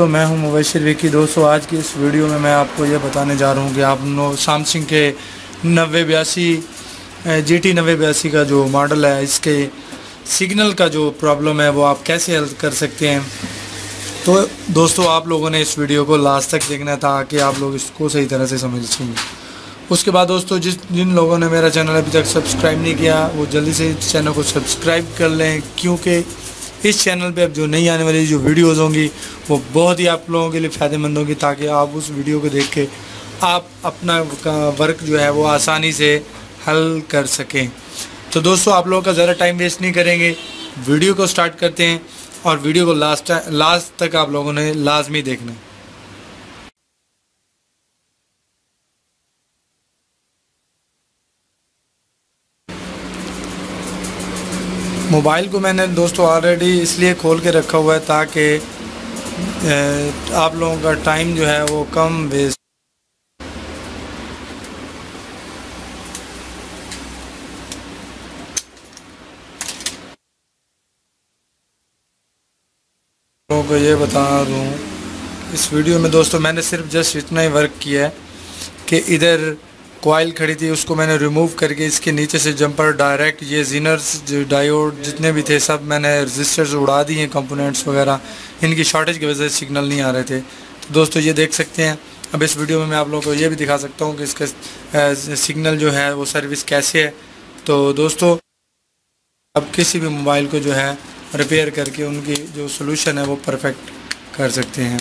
तो मैं हूँ मुबशर विकी दोस्तों, आज की इस वीडियो में मैं आपको ये बताने जा रहा हूँ कि आप नो सैमसंग के नब्बे बयासी जी टी नब्बे बयासी का जो मॉडल है, इसके सिग्नल का जो प्रॉब्लम है, वो आप कैसे हल कर सकते हैं? तो दोस्तों, आप लोगों ने इस वीडियो को लास्ट तक देखना था कि आप लोग इसको सही तरह से समझ सकें। उसके बाद दोस्तों, जिस जिन लोगों ने मेरा चैनल अभी तक सब्सक्राइब नहीं किया, वो जल्दी से इस चैनल को सब्सक्राइब कर लें, क्योंकि इस चैनल पे अब जो नई आने वाली जो वीडियोस होंगी वो बहुत ही आप लोगों के लिए फ़ायदेमंद होगी ताकि आप उस वीडियो को देख के आप अपना वर्क जो है वो आसानी से हल कर सकें। तो दोस्तों, आप लोगों का ज़्यादा टाइम वेस्ट नहीं करेंगे। वीडियो को स्टार्ट करते हैं और वीडियो को लास्ट लास्ट तक आप लोगों ने लाजमी देखना है। मोबाइल को मैंने दोस्तों ऑलरेडी इसलिए खोल के रखा हुआ है ताकि आप लोगों का टाइम जो है वो कम वेस्ट को ये बता दूँ, इस वीडियो में दोस्तों मैंने सिर्फ़ जस्ट इतना ही वर्क किया है कि इधर कोयल खड़ी थी, उसको मैंने रिमूव करके इसके नीचे से जंपर डायरेक्ट ये जीनर्स डायोड जितने भी थे, सब मैंने रजिस्टर्स उड़ा दिए कंपोनेंट्स वगैरह। इनकी शॉर्टेज की वजह से सिग्नल नहीं आ रहे थे। तो दोस्तों, ये देख सकते हैं। अब इस वीडियो में मैं आप लोगों को ये भी दिखा सकता हूँ कि इसका सिग्नल जो है, वो सर्विस कैसे है। तो दोस्तों आप किसी भी मोबाइल को जो है रिपेयर करके उनकी जो सोल्यूशन है, वो परफेक्ट कर सकते हैं।